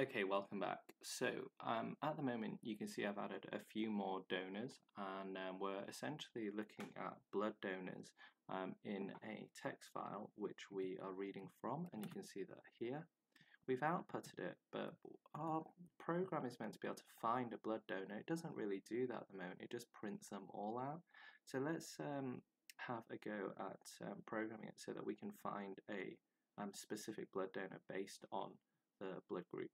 Okay, welcome back. So um, at the moment you can see I've added a few more donors and um, we're essentially looking at blood donors um, in a text file which we are reading from and you can see that here. We've outputted it but our program is meant to be able to find a blood donor. It doesn't really do that at the moment, it just prints them all out. So let's um, have a go at um, programming it so that we can find a um, specific blood donor based on the blood group.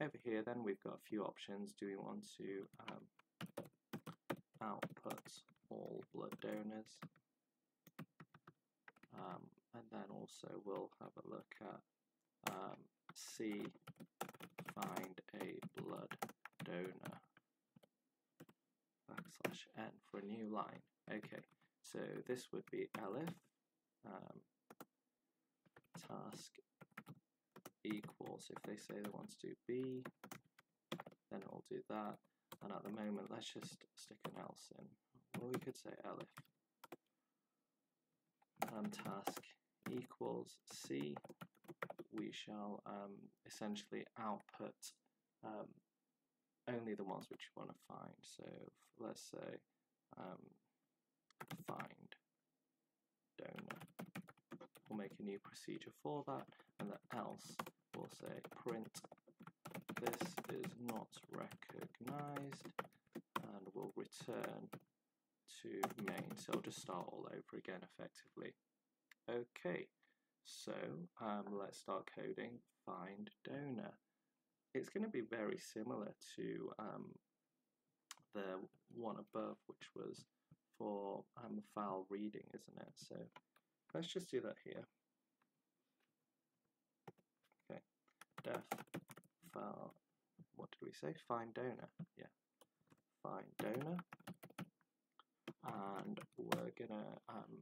Over here then we've got a few options. Do we want to um, output all blood donors? Um, and then also we'll have a look at um, C find a blood donor backslash n for a new line. Okay, so this would be elif um, task equals, if they say they want to do B, then it will do that. And at the moment, let's just stick an else in. Well, we could say elif um, task equals C. We shall um, essentially output um, only the ones which you want to find. So let's say um, find donor. We'll make a new procedure for that, and then else we'll say print. This is not recognized and we'll return to main. So I'll just start all over again effectively. Okay so um, let's start coding find donor. It's going to be very similar to um, the one above which was for um, file reading isn't it? So let's just do that here Okay, def file, what did we say? Find donor, yeah. Find donor, and we're gonna um,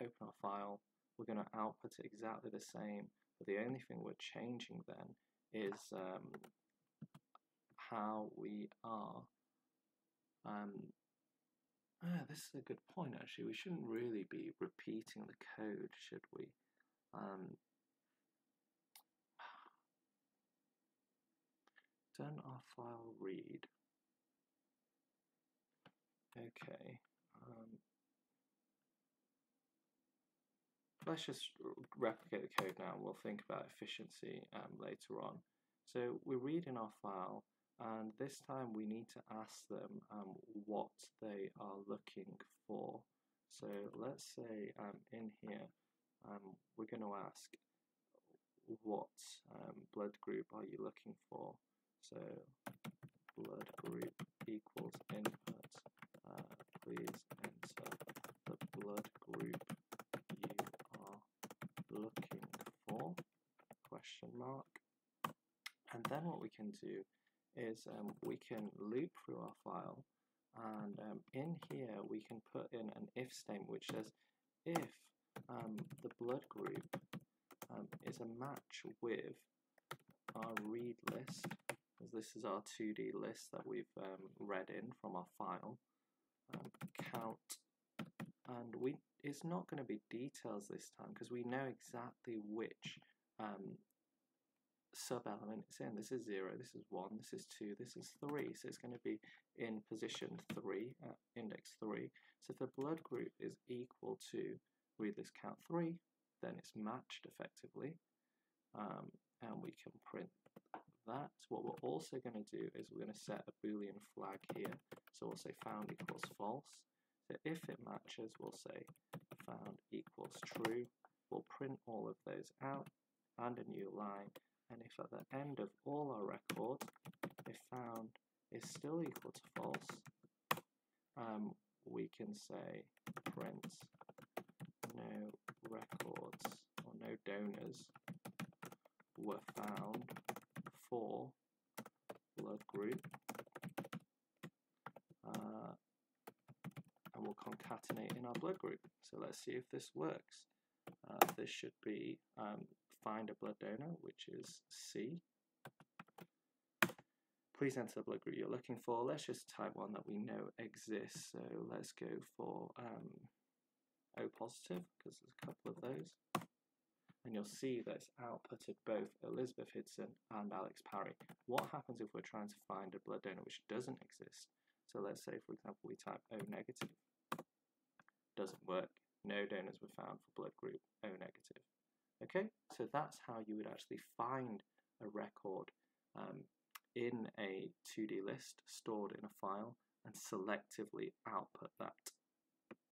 open our file. We're gonna output it exactly the same, but the only thing we're changing then is um, how we are. Um, ah, this is a good point actually. We shouldn't really be repeating the code, should we? Um, done our file read. Okay. Um, let's just replicate the code now. We'll think about efficiency um, later on. So we read in our file, and this time we need to ask them um, what they are looking for. So let's say um, in here, um, we're going to ask what um, blood group are you looking for? So blood group equals input. Uh, please enter the blood group you are looking for, question mark. And then what we can do is um, we can loop through our file and um, in here we can put in an if statement which says if um, the blood group um, is a match with our read list as this is our 2D list that we've um, read in from our file. Um, count, and we it's not going to be details this time because we know exactly which sub-element it's in. This is 0, this is 1, this is 2, this is 3, so it's going to be in position 3, uh, index 3. So if the blood group is equal to read list count 3, then it's matched effectively, um, and we can print that. What we're also going to do is we're going to set a boolean flag here. So we'll say found equals false. So if it matches, we'll say found equals true. We'll print all of those out and a new line. And if at the end of all our records, if found is still equal to false, um, we can say print no records or no donors were found for blood group uh, and we'll concatenate in our blood group. So let's see if this works. Uh, this should be um, find a blood donor, which is C. Please enter the blood group you're looking for. Let's just type one that we know exists. So let's go for um, O positive, because there's a couple of those. and you'll see that it's outputted both Elizabeth Hidson and Alex Parry. What happens if we're trying to find a blood donor which doesn't exist? So let's say, for example, we type O negative. Doesn't work. No donors were found for blood group O negative. Okay, so that's how you would actually find a record um, in a 2D list stored in a file and selectively output that